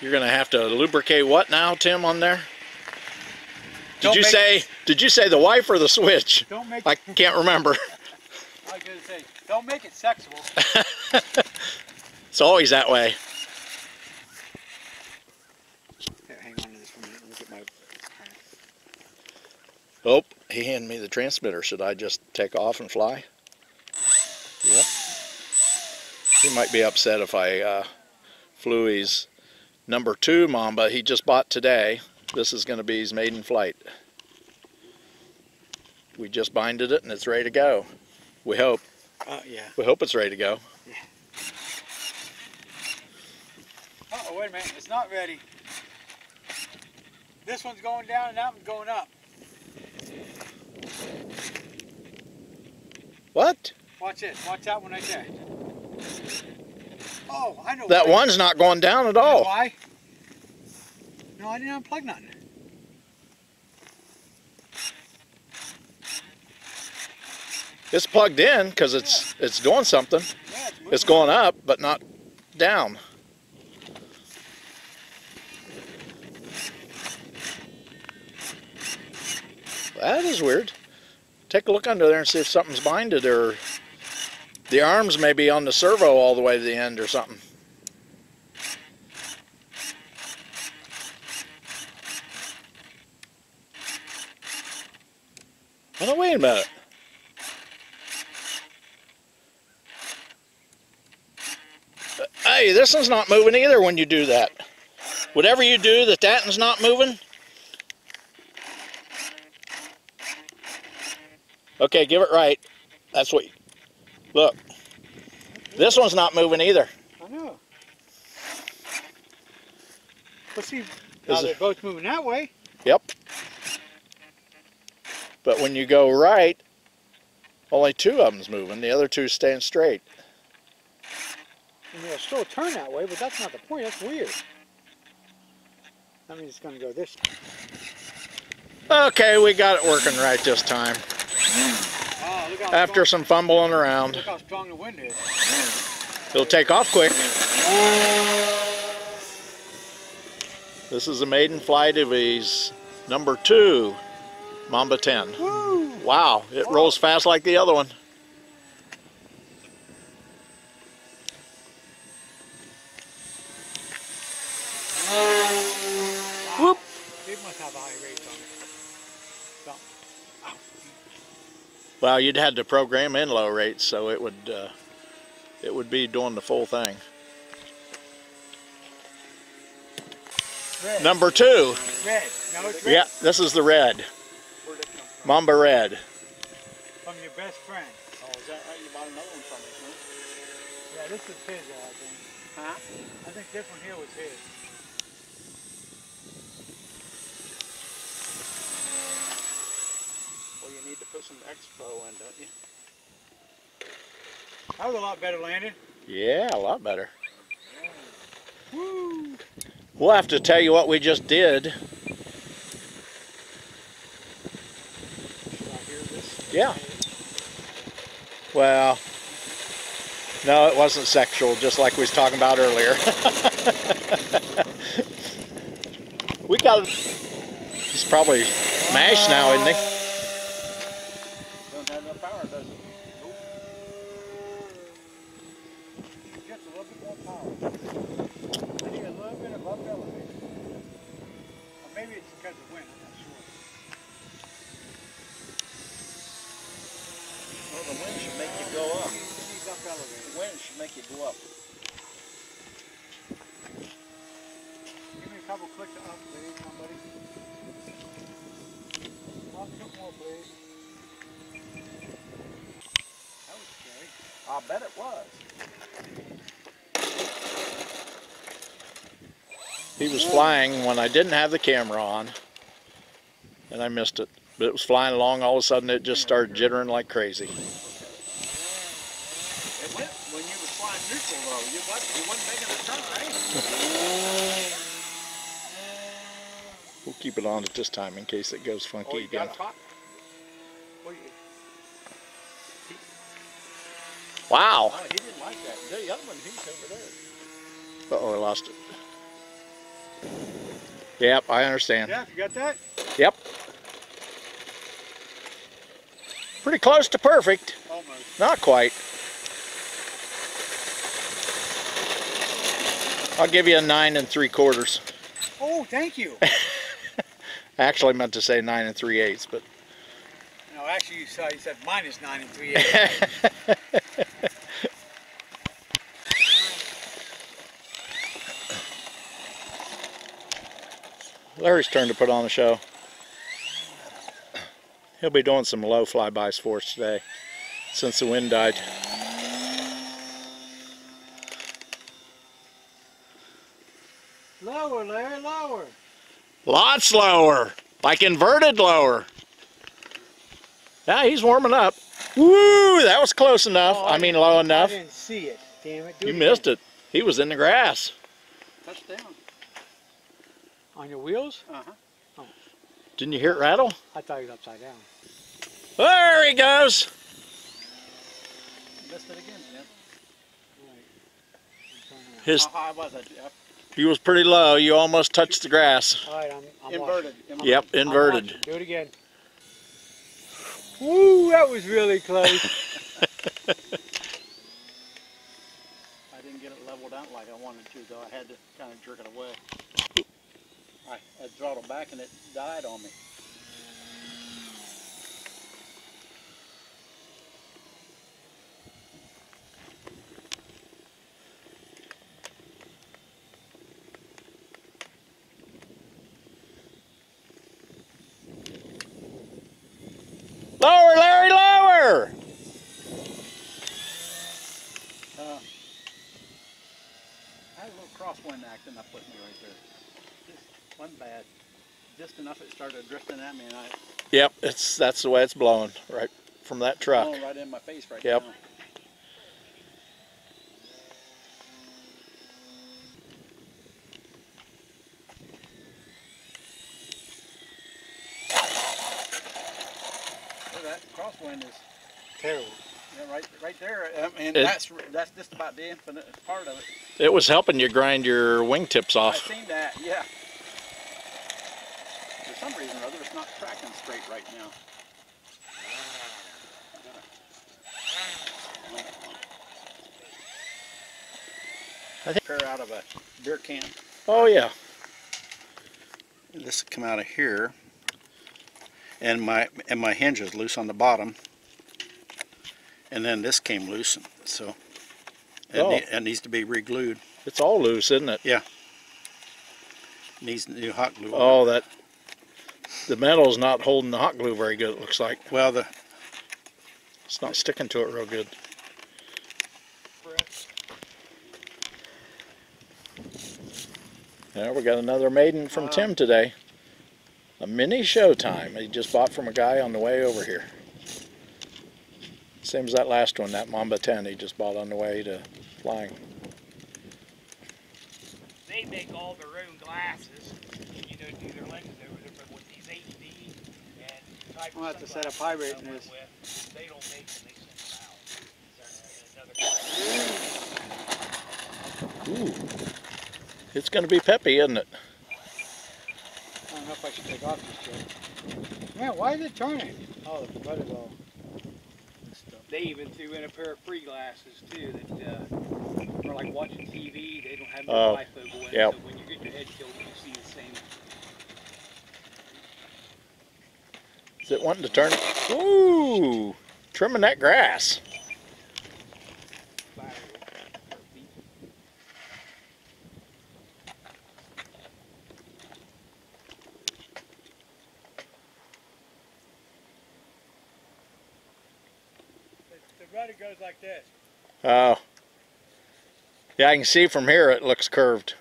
You're gonna have to lubricate what now, Tim, on there? Did Don't you say did you say the wife or the switch? Don't make I can't remember. I was gonna say, don't make it sexual. It's always that way. Here, hang on to this for a minute. My. Oh, he handed me the transmitter. Should I just take off and fly? Yep. He might be upset if I uh, flew his number two Mamba he just bought today. This is going to be his maiden flight. We just binded it and it's ready to go. We hope. Oh yeah. We hope it's ready to go. Oh wait a minute, it's not ready. This one's going down and that one's going up. What? Watch this. Watch that one right there. Oh, I know. That why. one's not going down at You know all. why? No, I didn't unplug nothing. It's plugged in because it's it's doing something. Yeah, it's. It's going up, but not down. That is weird. Take a look under there and see if something's binded or the arms may be on the servo all the way to the end or something. Wait. Hey, this one's not moving either when you do that. Whatever you do that that one's not moving. Okay, give it right. That's what, you, look. This one's not moving either. I know. Let's see, now they're both moving that way. Yep. But when you go right, only two of them's moving. The other two staying straight. And they'll still turn that way, but that's not the point. That's weird. That means it's going to go this way. Okay, we got it working right this time. Oh, After strong, some fumbling around. look how strong the wind is. It'll take off quick. This is a maiden flight of his number two Mamba 10. Woo! Wow, it rolls fast like the other one. Whoop. They must have a high rate on it. Something. Ow. Well, you'd had to program in low rates, so it would uh, it would be doing the full thing. Red. Number two. Red. No, it's red. Yeah, this is the red. Where'd it come from? Mamba red. From your best friend. Oh, is that right? You bought another one from me, Yeah, this is his, uh, I think. huh? I think this one here was his. Well, you need to put some expo in, don't you? That was a lot better landing. Yeah, a lot better. Woo! We'll have to tell you what we just did. Should I hear this? Yeah. Well, no, it wasn't sexual, just like we was talking about earlier. we got. He's probably mashed now, isn't he? Don't have enough power, does it? Just a little bit more power. I need a little bit above elevation. Or maybe it's because of wind, I'm not sure. Well, the wind should make you go up. It needs up elevated. The wind should make you go up. Give me a couple clicks of up, please, somebody. One, two more, please. That was scary. I bet it was. He was flying when I didn't have the camera on, and I missed it. But it was flying along. All of a sudden, it just started jittering like crazy. It went when you was flying though. You wasn't, you wasn't making a turn, right? We'll keep it on at this time in case it goes funky Oh, you again. got it you, Wow. Oh, he didn't like that. The other one, he's over there. Uh oh, I lost it. Yep, I understand. Yeah, you got that? Yep. Pretty close to perfect. Almost. Not quite. I'll give you a nine and three quarters. Oh, thank you. I actually meant to say nine and three eighths, but no, actually, you said, you said minus nine and three eighths. Larry's turn to put on the show. He'll be doing some low flybys for us today since the wind died. lower, Larry, lower. Lots lower, like inverted lower. Yeah, he's warming up. Woo, that was close enough. Oh, I mean, low enough. I didn't see it. Damn it. Do You it missed again. it. He was in the grass. Touchdown. On your wheels? Uh-huh. Didn't you hear it rattle? I thought he was upside down. There he goes. Missed it again, Tim. His, How high was it, Jeff? He was pretty low. You almost touched the grass. All right, I'm, I'm Inverted. watching. Yep, I'm inverted. Do it again. Woo, that was really close. I didn't get it leveled out like I wanted to, though. I had to kind of jerk it away. I, I throttled back and it died on me. Lower, Larry, lower. Uh, I had a little crosswind acting with me right there. Just wasn't bad. Just enough it started drifting at me and I Yep, it's that's the way it's blowing right from that truck. blowing right in my face right Yep. now. Look at that crosswind is Terrible. yeah, right right there. I mean, It- that's that's just about the infinite part of it. It was helping you grind your wingtips off. I off. seen that, yeah. For some reason or other, it's not tracking straight right now. I think- Pair out of a beer can. Oh yeah. This come out of here, and my and my hinge is loose on the bottom, and then this came loose, so it, Oh. ne- it needs to be re-glued. It's all loose, isn't it? Yeah. Needs new hot glue. on Oh, that the metal's not holding the hot glue very good. It looks like. Well, the it's not sticking to it real good. Yeah, we got another maiden from Wow. Tim today. A mini Showtime. He just bought from a guy on the way over here. Same as that last one, that Mamba 10 he just bought on the way to flying. they make all their own glasses, you know, do their lenses over there, but with these HD and type We'll have to set up sunglasses high rate in this. with, They don't make them, they send them out. Another Ooh. It's going to be peppy, isn't it? I don't know if I should take off this jet. Man, why is it turning? Oh, the butt is all. They even threw in a pair of free glasses too that uh, for like watching TV. They don't have no Oh, bifocal in it, yep. so when you get your head killed, you see the same. Is it wanting to turn? Ooh, trimming that grass. fire. The, the rudder goes like this. Oh. Yeah, I can see from here it looks curved.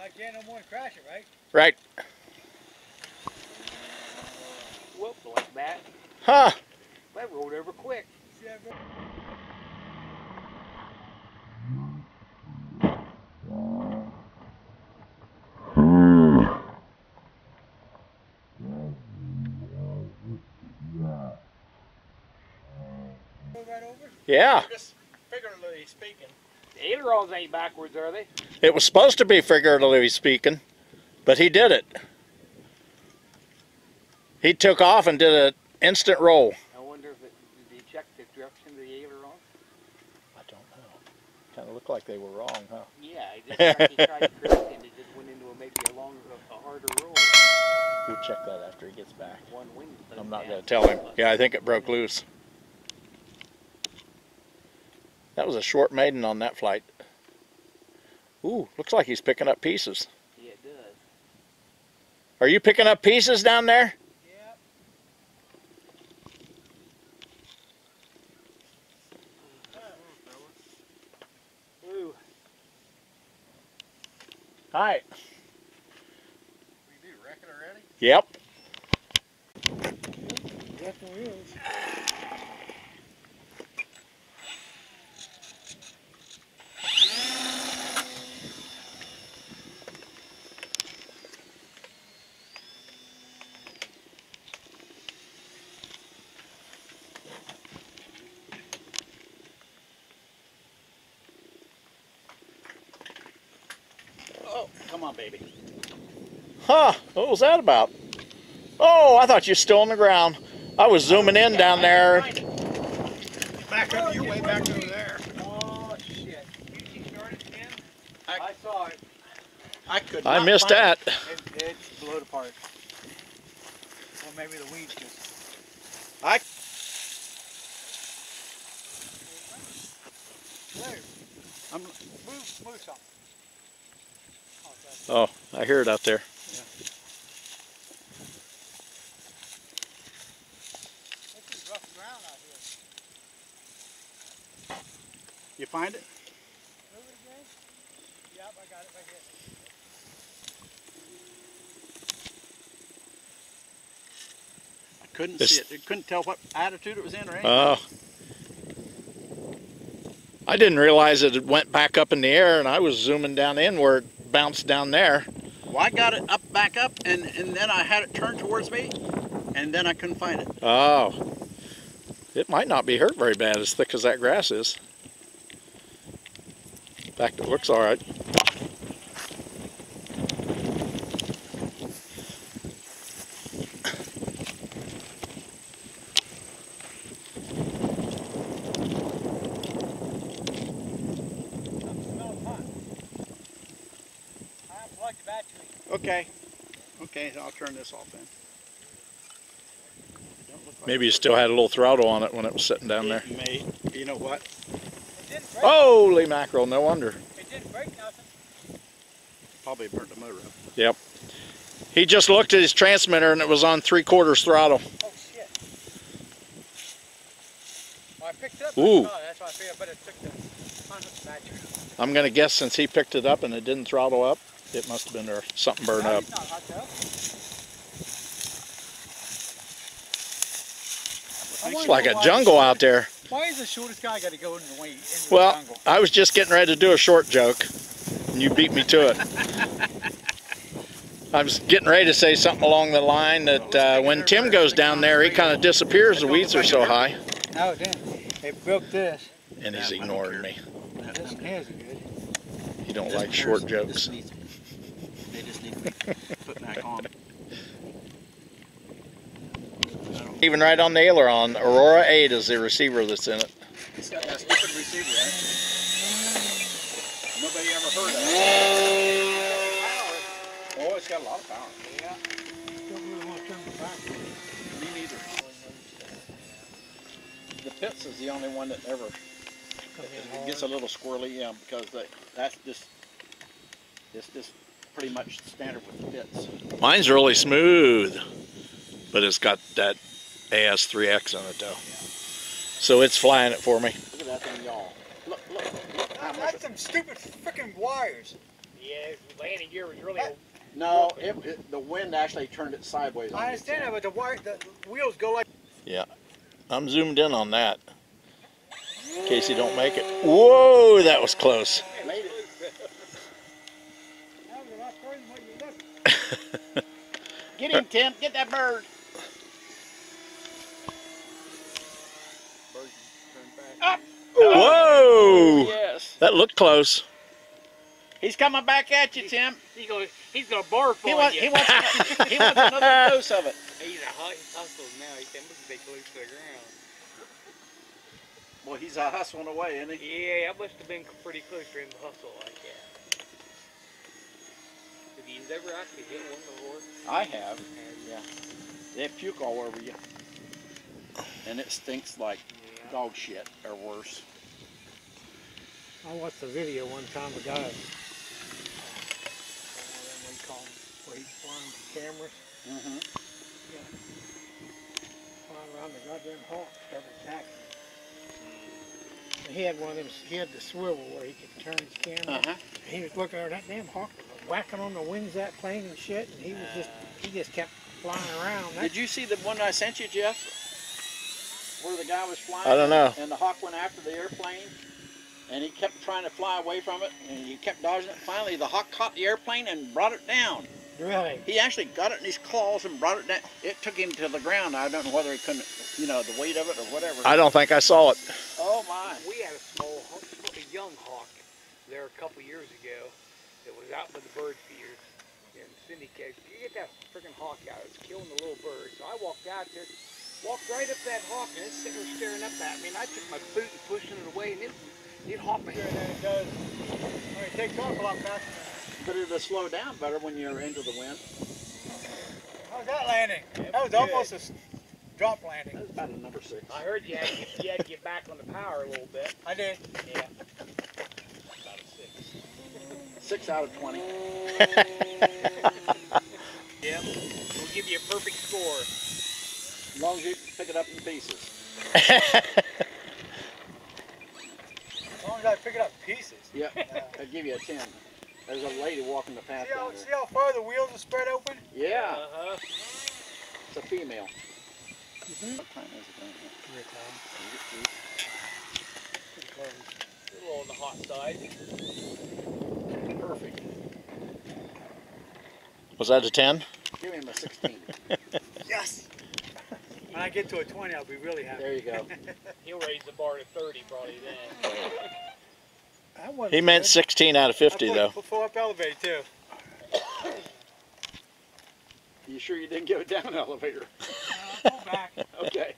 I can't no more than crash it, right? Right. Whoop, like that. Huh. That rolled over quick. See that rudder? Go right over? Yeah. Just figuratively speaking. The ailerons ain't backwards, are they? It was supposed to be figuratively speaking, but he did it. He took off and did an instant roll. I wonder if it, did he check the direction of the ailerons? I don't know. Kind of looked like they were wrong, huh? Yeah, he just tried, he tried to correct it and it just went into a, maybe a longer, a, a harder roll. We'll check that after he gets back. One wing. I'm not going to tell him. Yeah, I think it broke loose. That was a short maiden on that flight. Ooh, looks like he's picking up pieces. Yeah, it does. Are you picking up pieces down there? Yep. Ooh, Hi. We do reckon already? Yep. Definitely is. Oh, come on, baby. Huh, what was that about? Oh, I thought you were still on the ground. I was zooming in down there. Back up, you're way back over there. Oh, shit. you, you started again? I saw it. I could I missed that. it. It's blowed apart. Or maybe the weeds just. I- There. I'm- Move, move something. Oh, Oh, I hear it out there. This is rough ground out here. You find it? Move it again? Yep, I got it right here. Couldn't This- see it. Couldn't tell what attitude it was in or anything. Oh. I didn't realize it went back up in the air and I was zooming down in where it bounced down there. I got it up, back up, and, and then I had it turned towards me, and then I couldn't find it. Oh. It might not be hurt very bad as thick as that grass is. In fact, it looks all right. I'm smelling hot. I unplugged the battery. Okay. Okay, I'll turn this off then. Like Maybe you still had a little throttle on it when it was sitting down there. It may. You know what? It didn't break. Holy mackerel, no wonder. It didn't break nothing. Probably burnt the motor up. Yep. He just looked at his transmitter and it was on three quarters throttle. Oh shit. Well, I picked it up. Ooh. Oh, that's why I figured, but it took the unhooked the battery. I'm going to guess since he picked it up and it didn't throttle up, it must have been there something burned No, up. It's not hot though. I It's wonder like a why- jungle out there. Why is the shortest guy got to go in the way into Well, the jungle? I was just getting ready to do a short joke, and you beat me to it. I was getting ready to say something along the line that uh, when Tim goes down there, he kind of disappears. The weeds are so high, Oh damn! They broke this. and he's Yeah, I don't ignoring me. This one here's good. He don't like short jokes. They just need to be put back on. Even right on the aileron, Aurora 8 is the receiver that's in it. It's got that stupid receiver in it. Nobody ever heard of it. Oh, it's got a lot of power. Yeah. Don't really want to turn the back. Me neither. The Pitts is the only one that ever it gets a little squirrely, yeah, because they, that's just it's just pretty much standard with the Pitts. Mine's really smooth, but it's got that AS3X on it though. So it's flying it for me. Look at that thing, y'all. Look, look, look how much. That's some stupid freaking wires. Yeah, landing gear was really. No, it, it, the wind actually turned it sideways. I understand that, but the wire, the wheels go like. Yeah, I'm zoomed in on that. In case you don't make it. Whoa, that was close. Made it. That was a lot further than what you looked. Get him, Tim. Get that bird. Ah. Whoa! Oh, yes. That looked close. He's coming back at you, Tim. He's gonna he's gonna barf He on wants, you. he wants, he wants another dose of it. He's a hu- he's hustling now. He can't must be close to the ground. Well, he's a hustling away, isn't he? Yeah, I must have been pretty close for him to hustle like that. Have you ever actually hit one before? I have. Yeah. They puke all over you. And it stinks like Yeah. dog shit or worse. I watched a video one time, a guy, uh, what do you call 'em, where he's flying the cameras, Mm-hmm. flying around the goddamn hawk, started attacking. And he had one of them, he had the swivel where he could turn his camera. Uh-huh. He was looking at that damn hawk was whacking on the wings of that plane and shit, and he was just, he just kept flying around. That, Did you see the one I sent you, Jeff? Where the guy was flying? I don't know. And the hawk went after the airplane, and he kept trying to fly away from it, and he kept dodging it. Finally, the hawk caught the airplane and brought it down. really? He actually got it in his claws and brought it down. It took him to the ground. I don't know whether he couldn't, you know, the weight of it or whatever. I don't think I saw it. because You get that freaking hawk out. It's killing the little birds. So I walked out there, walked right up that hawk, and it's sitting there staring up at me. And I took my boot and pushing it away, and it, it hopped here and then it goes. Well, it takes off a lot faster. But it'll slow down better when you're into the wind. How's that landing? That was, almost a drop landing. That was about a number six. I heard you had, to, you had to get back on the power a little bit. I did. Yeah. About a six. Six out of 20. We'll give you a perfect score. As long as you pick it up in pieces. As long as I pick it up in pieces. Yeah, I'd give you a ten. There's a lady walking the path See how, see how far the wheels are spread open? Yeah, Uh-huh. it's a female. Mhm. What time is it down here? A little on the hot side. Perfect. Was that a 10? Give him a sixteen. Yes! When I get to a 20, I'll be really happy. There you go. He'll raise the bar to 30 probably then. That He meant good. 16 out of 50, I put, though. Put full up elevator too. You sure you didn't give it down elevator? Pull back. Okay.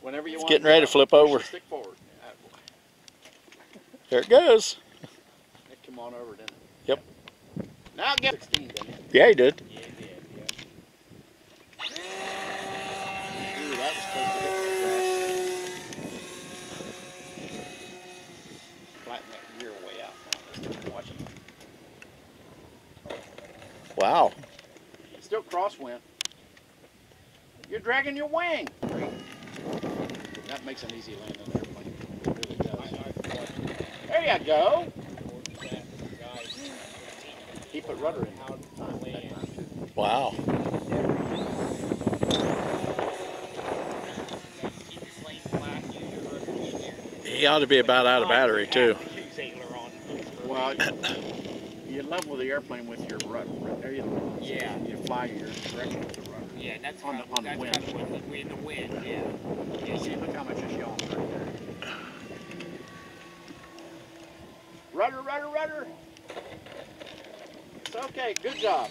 Whenever you It's want. getting ready to flip over. Stick forward. There it goes. It come on over, didn't it? Yep. Now get sixteen, didn't it? Yeah, he did. Yeah, he did. Wow. Still crosswind. You're dragging your wing. That makes an easy land on an airplane. It really. There you go. He put rudder in How that time. to land. That time too. Wow. Keep this lane flat, use your rudder in there. He ought to be about out of battery, too. Well, you level the airplane with your rudder. There you Yeah. You fly your direction with the rudder. Yeah, that's On the- of, on the that's wind. kind of with the wind, the wind, yeah. You see, look how much is yawning right there. Rudder, rudder, rudder. Okay. Good job.